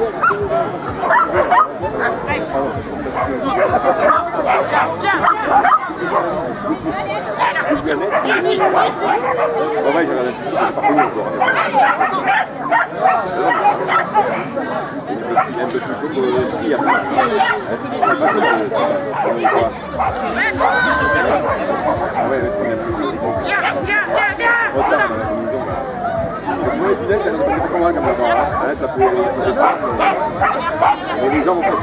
On va y regarder. Les gens vont faire